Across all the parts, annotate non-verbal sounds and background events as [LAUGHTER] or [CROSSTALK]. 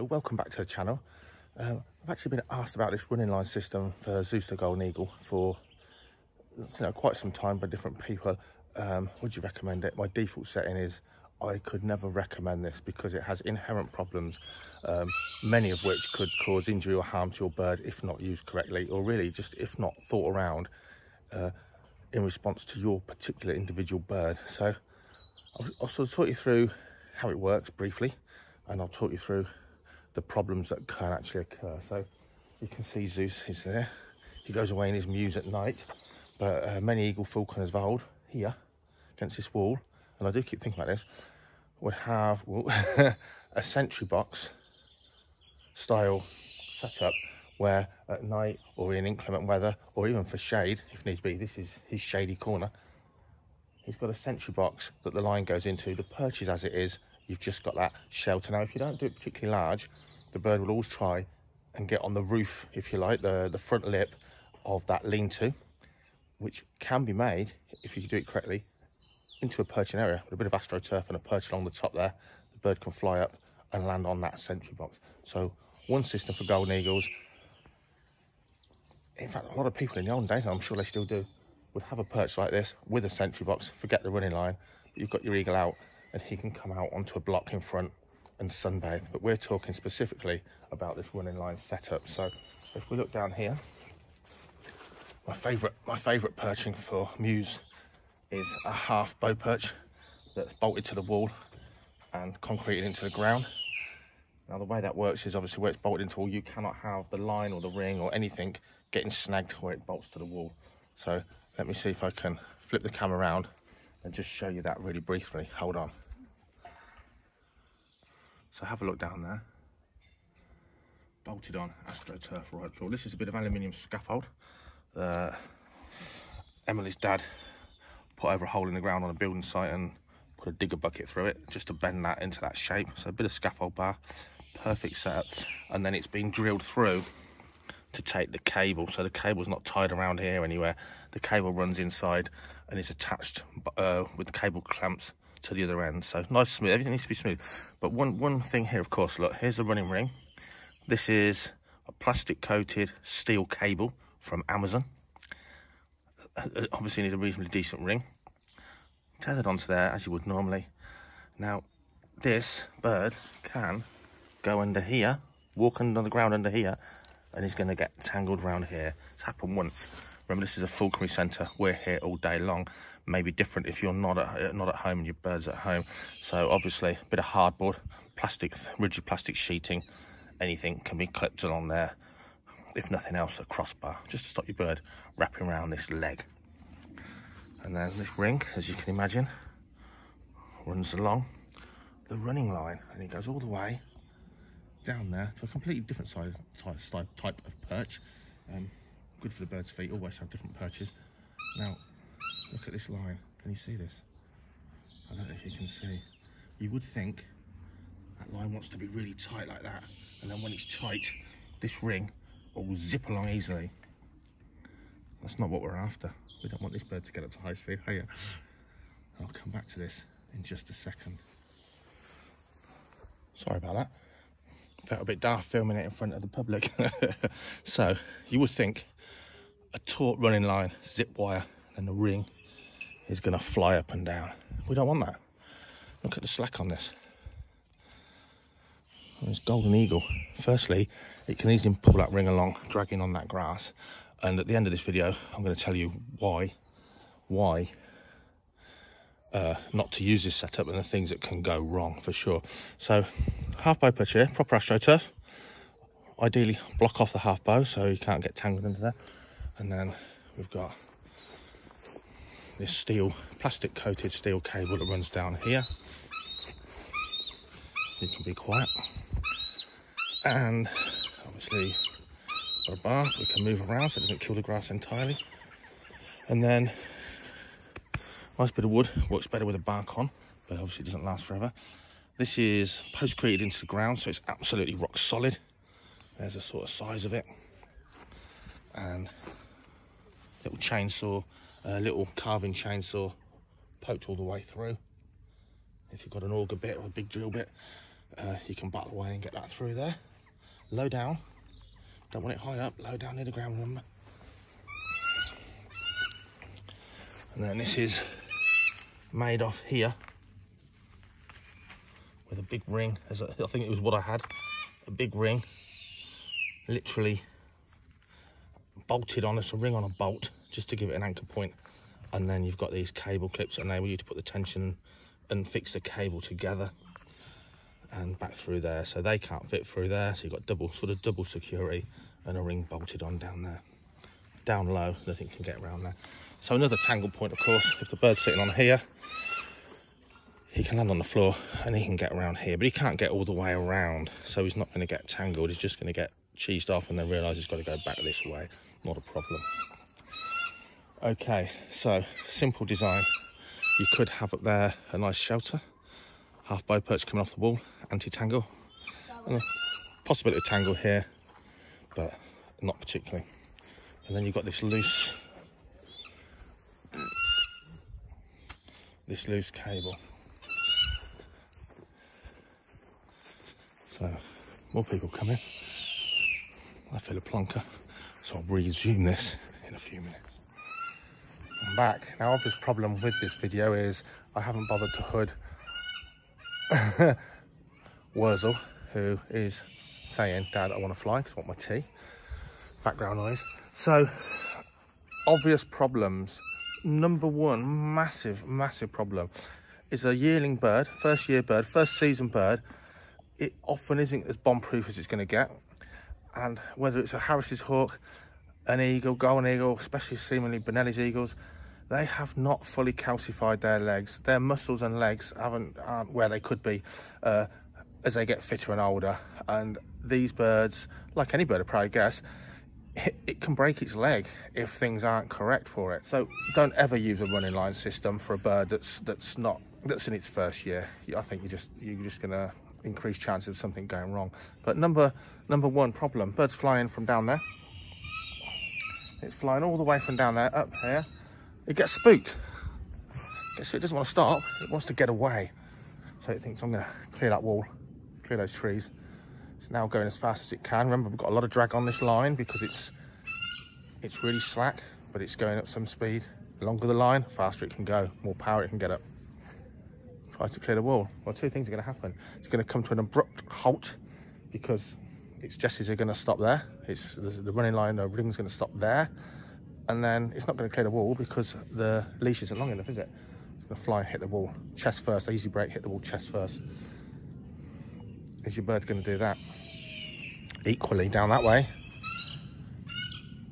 Hello, welcome back to the channel. Um, I've actually been asked about this running line system for the Golden Eagle for you know quite some time by different people. Um, would you recommend it? My default setting is I could never recommend this because it has inherent problems, um, many of which could cause injury or harm to your bird if not used correctly, or really just if not thought around uh, in response to your particular individual bird. So I'll, I'll sort of talk you through how it works briefly, and I'll talk you through the problems that can actually occur. So you can see Zeus is there. He goes away in his mews at night, but uh, many eagle falconers of old here against this wall, and I do keep thinking about this, would have well, [LAUGHS] a sentry box style setup where at night or in inclement weather or even for shade if needs be this is his shady corner he's got a sentry box that the line goes into the perch as it is you've just got that shelter. Now, if you don't do it particularly large, the bird will always try and get on the roof, if you like, the, the front lip of that lean-to, which can be made, if you do it correctly, into a perching area with a bit of astroturf and a perch along the top there. The bird can fly up and land on that sentry box. So one system for golden eagles. In fact, a lot of people in the old days, I'm sure they still do, would have a perch like this with a sentry box, forget the running line, but you've got your eagle out and he can come out onto a block in front and sunbathe. But we're talking specifically about this running line setup. So if we look down here, my favourite my favourite perching for mews is a half bow perch that's bolted to the wall and concreted into the ground. Now the way that works is obviously where it's bolted into the wall, you cannot have the line or the ring or anything getting snagged where it bolts to the wall. So let me see if I can flip the camera around and just show you that really briefly. Hold on. So have a look down there. Bolted on AstroTurf right floor. This is a bit of aluminium scaffold. Uh, Emily's dad put over a hole in the ground on a building site and put a digger bucket through it just to bend that into that shape. So a bit of scaffold bar, perfect setup. And then it's been drilled through to take the cable. So the cable's not tied around here anywhere. The cable runs inside and it's attached uh, with the cable clamps to the other end. So nice smooth, everything needs to be smooth. But one, one thing here, of course, look, here's the running ring. This is a plastic coated steel cable from Amazon. Uh, obviously needs a reasonably decent ring. Tethered onto there as you would normally. Now, this bird can go under here, walk under the ground under here, and he's going to get tangled around here. It's happened once. Remember, this is a falconry centre. We're here all day long. Maybe different if you're not at, not at home and your bird's at home. So obviously, a bit of hardboard, plastic, rigid plastic sheeting, anything can be clipped along there. If nothing else, a crossbar, just to stop your bird wrapping around this leg. And then this ring, as you can imagine, runs along the running line and it goes all the way down there to a completely different size type, type of perch. Um, good for the bird's feet, always have different perches. Now, look at this line. Can you see this? I don't know if you can see. You would think that line wants to be really tight like that. And then when it's tight, this ring will zip along easily. That's not what we're after. We don't want this bird to get up to high speed? I'll come back to this in just a second. Sorry about that felt a bit daft filming it in front of the public. [LAUGHS] so you would think a taut running line, zip wire, and the ring is going to fly up and down. We don't want that. Look at the slack on this. This golden eagle. Firstly, it can easily pull that ring along, dragging on that grass. And at the end of this video, I'm going to tell you why, why uh, not to use this setup and the things that can go wrong for sure. So half bow perch here, proper astroturf. Ideally block off the half bow so you can't get tangled into there. And then we've got this steel, plastic coated steel cable that runs down here. You can be quiet. And obviously a bar we can move around so it doesn't kill the grass entirely. And then Nice bit of wood, works better with a bark on, but obviously it doesn't last forever. This is postcreted into the ground, so it's absolutely rock solid. There's a sort of size of it. And little chainsaw, a little carving chainsaw poked all the way through. If you've got an auger bit or a big drill bit. uh, you can battle away and get that through there. Low down, don't want it high up, low down near the ground, remember. And then this is made off here with a big ring, as I think it was what I had, a big ring, literally bolted on us, a ring on a bolt, just to give it an anchor point. And then you've got these cable clips enable you to put the tension and fix the cable together and back through there. So they can't fit through there. So you've got double, sort of double security and a ring bolted on down there. Down low, nothing can get around there. So another tangle point, of course, if the bird's sitting on here, he can land on the floor and he can get around here, but he can't get all the way around. So he's not going to get tangled. He's just going to get cheesed off and then realise it's got to go back this way. Not a problem. Okay, so simple design. You could have up there a nice shelter, half bow perch coming off the wall, anti-tangle, and a possibility of tangle here, but not particularly. And then you've got this loose, this loose cable. So more people coming. I feel a plonker, so I'll resume this in a few minutes. I'm back. Now, obvious problem with this video is I haven't bothered to hood [LAUGHS] Wurzel, who is saying, Dad, I want to fly because I want my tea. Background noise. So, obvious problems. Number one, massive, massive problem is a yearling bird, first year bird, first season bird. It often isn't as bomb proof as it's going to get. And whether it's a Harris's hawk, an eagle, golden eagle, especially seemingly Bonelli's eagles, they have not fully calcified their legs. Their muscles and legs haven't aren't where they could be uh, as they get fitter and older. And these birds, like any bird of prey, I guess, it, it, can break its leg if things aren't correct for it. So don't ever use a running line system for a bird that's that's not that's in its first year. I think you're just you're just gonna increase chance of something going wrong. But number number one problem: birds flying from down there. It's flying all the way from down there up here it gets spooked. It doesn't want to stop, it wants to get away. So it thinks I'm going to clear that wall, clear those trees. It's now going as fast as it can. Remember, we've got a lot of drag on this line because it's it's really slack, but it's going up some speed. The longer the line, faster it can go, more power it can get up. Tries to clear the wall. Well, two things are going to happen. It's going to come to an abrupt halt because its jesses are going to stop there. It's the running line, the ring's going to stop there and then it's not going to clear the wall because the leash isn't long enough, is it? It's going to fly and hit the wall. Chest first, easy break, hit the wall chest first. Is your bird going to do that? Equally, down that way,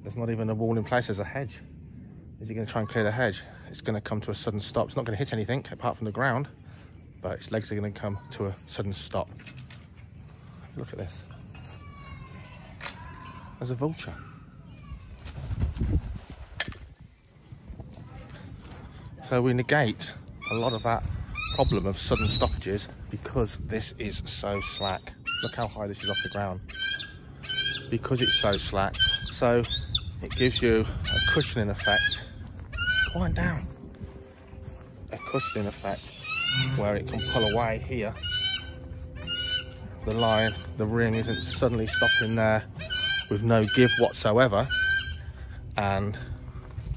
there's not even a wall in place, there's a hedge. Is he going to try and clear the hedge? It's going to come to a sudden stop. It's not going to hit anything apart from the ground, but its legs are going to come to a sudden stop. Look at this. There's a vulture. So we negate a lot of that problem of sudden stoppages because this is so slack. Look how high this is off the ground. Because it's so slack, so it gives you a cushioning effect. Quiet down. A cushioning effect where it can pull away here. The line, the ring isn't suddenly stopping there with no give whatsoever. And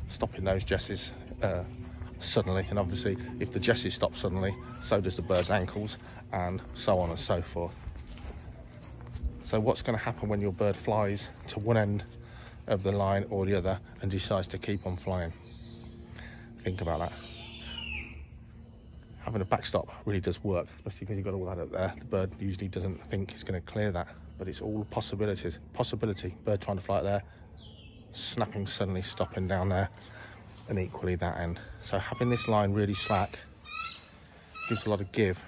stopping those jesses uh, suddenly. And obviously if the jesses stop suddenly so does the bird's ankles and so on and so forth. So what's going to happen when your bird flies to one end of the line or the other and decides to keep on flying? Think about that having a backstop really does work especially because you've got all that up there the bird usually doesn't think it's going to clear that but it's all possibilities possibility bird trying to fly up there snapping suddenly stopping down there and equally that end. So having this line really slack gives a lot of give.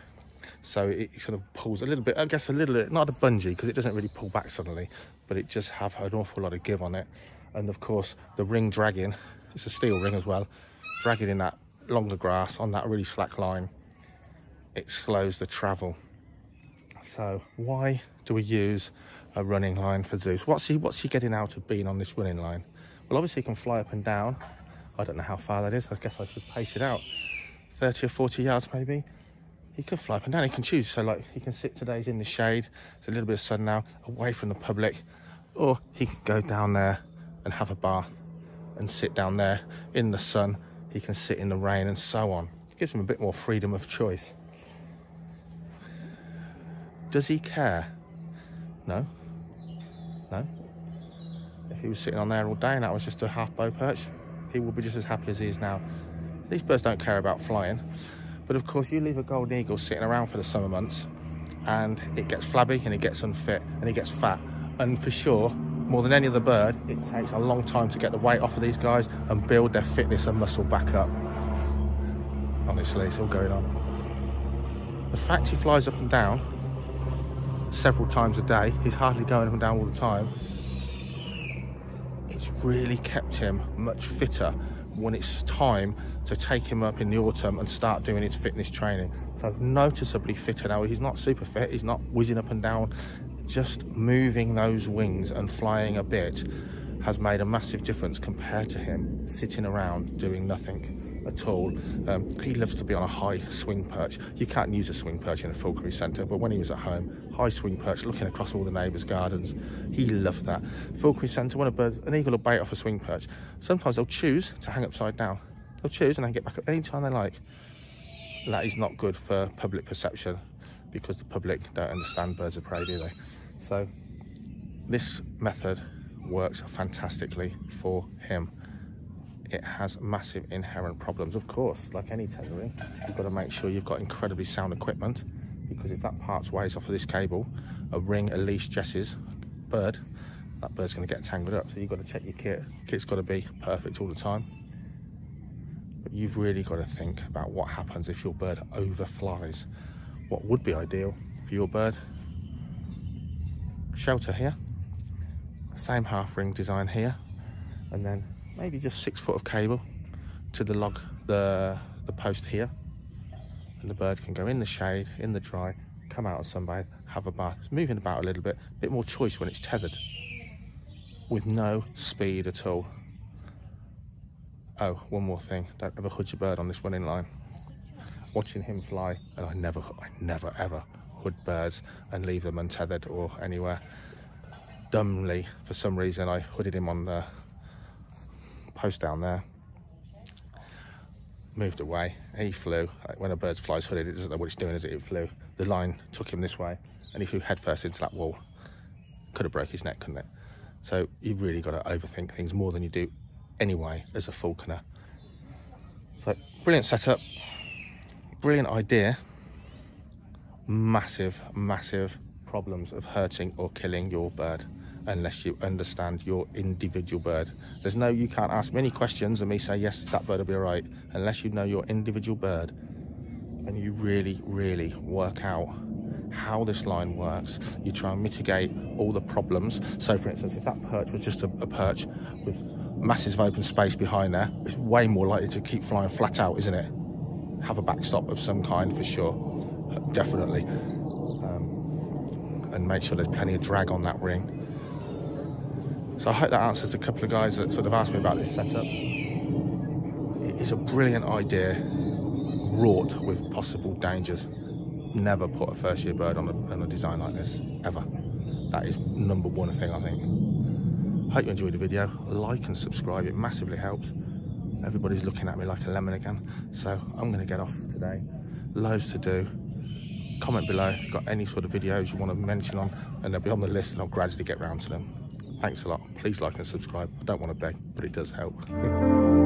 So it sort of pulls a little bit, I guess a little bit, not a bungee because it doesn't really pull back suddenly, but it just have an awful lot of give on it. And of course the ring dragging, it's a steel ring as well, dragging in that longer grass on that really slack line, it slows the travel. So why do we use a running line for Zeus? What's he, what's he getting out of being on this running line? Well, obviously he can fly up and down I don't know how far that is. I guess I should pace it out. 30 or 40 yards maybe. he can fly up and down. He can choose. So like he can sit today, he's in the shade. It's a little bit of sun now, away from the public. Or he can go down there and have a bath and sit down there in the sun. He can sit in the rain and so on. It gives him a bit more freedom of choice. Does he care? No. No. If he was sitting on there all day and that was just a half bow perch, he would be just as happy as he is now. These birds don't care about flying. But of course, you leave a golden eagle sitting around for the summer months and it gets flabby and it gets unfit and it gets fat. And for sure, more than any other bird, it takes a long time to get the weight off of these guys and build their fitness and muscle back up. Honestly, it's all going on. The fact he flies up and down several times a day, he's hardly going up and down all the time, it's really kept him much fitter when it's time to take him up in the autumn and start doing his fitness training. So noticeably fitter now. He's not super fit, he's not whizzing up and down. Just moving those wings and flying a bit has made a massive difference compared to him sitting around doing nothing at all. Um, he loves to be on a high swing perch. You can't use a swing perch in a falconry centre, but when he was at home, high swing perch, looking across all the neighbours' gardens, he loved that. Falconry centre, when a bird, an eagle will bait off a swing perch, sometimes they'll choose to hang upside down. They'll choose and then get back up anytime they like. That is not good for public perception because the public don't understand birds of prey, do they? So this method works fantastically for him it has massive inherent problems. Of course, like any tethering, you've got to make sure you've got incredibly sound equipment because if that part ways off of this cable, a ring, a leash, jesses, bird, that bird's going to get tangled up. So you've got to check your kit. Kit's got to be perfect all the time. But you've really got to think about what happens if your bird overflies. What would be ideal for your bird? Shelter here, same half ring design here, and then maybe just six foot of cable to the log, the, the post here. And the bird can go in the shade, in the dry, come out of sunbathe, have a bath. It's moving about a little bit, a bit more choice when it's tethered with no speed at all. Oh, one more thing, don't ever hood your bird on this running line. Watching him fly, and I never, I never ever hood birds and leave them untethered or anywhere. Dumbly, for some reason, I hooded him on the post down there. Moved away, he flew. When a bird flies hooded, it doesn't know what it's doing, is it? It flew. The line took him this way, and he flew headfirst into that wall. Could have broke his neck, couldn't it? So you've really got to overthink things more than you do anyway as a falconer. So brilliant setup, brilliant idea, massive, massive problems of hurting or killing your bird unless you understand your individual bird. There's no, you can't ask me any questions and me say, yes, that bird will be all right, unless you know your individual bird and you really, really work out how this line works. You try and mitigate all the problems. So for instance, if that perch was just a, a perch with masses of open space behind there, it's way more likely to keep flying flat out, isn't it? Have a backstop of some kind for sure, definitely. Um, and make sure there's plenty of drag on that ring. So I hope that answers a couple of guys that sort of asked me about this setup. It is a brilliant idea, wrought with possible dangers. Never put a first year bird on a, on a design like this, ever. That is number one thing I think. Hope you enjoyed the video. Like and subscribe, it massively helps. Everybody's looking at me like a lemon again. So I'm gonna get off today. Loads to do. Comment below if you've got any sort of videos you want to mention on and they'll be on the list and I'll gradually get round to them. Thanks a lot. Please like and subscribe. I don't want to beg, but it does help. [LAUGHS]